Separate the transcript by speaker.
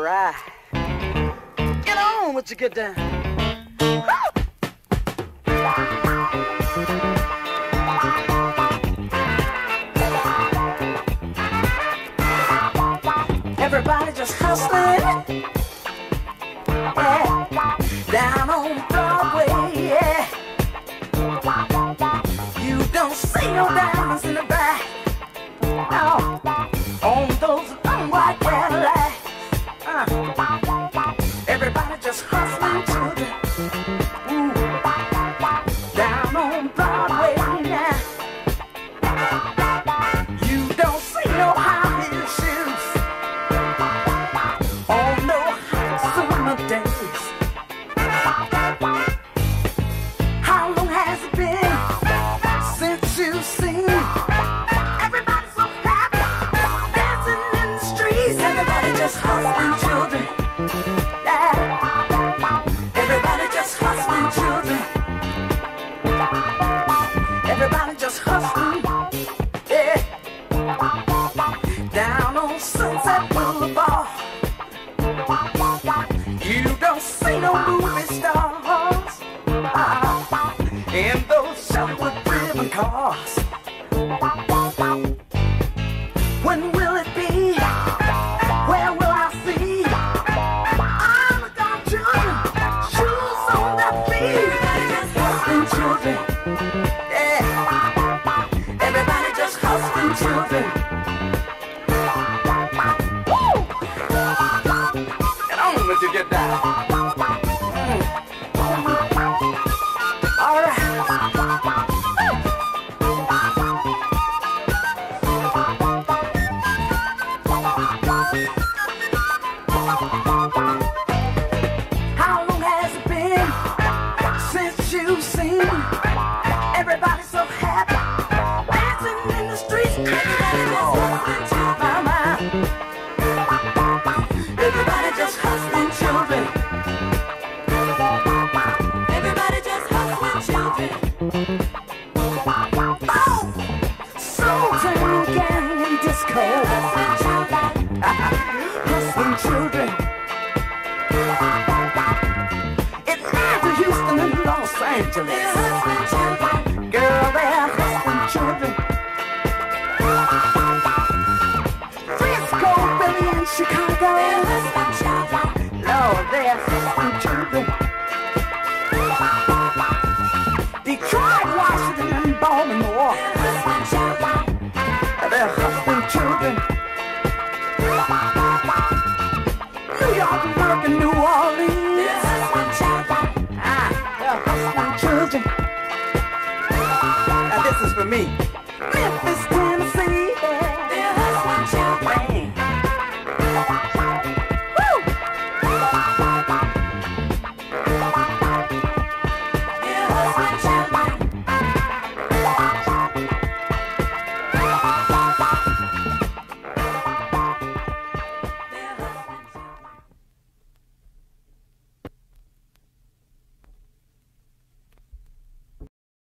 Speaker 1: right. Get on with your good down. Everybody just hustling. Down on Sunset Boulevard. You don't see no movie stars ah, in those chocolate-driven cars. How long has it been since you've seen everybody so happy dancing in the streets? Everybody just. Everybody just hustling. Oh, soul disco. Children. Atlanta, Houston, and Los Angeles. Girl, they're hustling children. Frisco, Philly, and Chicago. Lord, they're hustling children. Detroit, Washington, and Baltimore. They're hustling children. Me.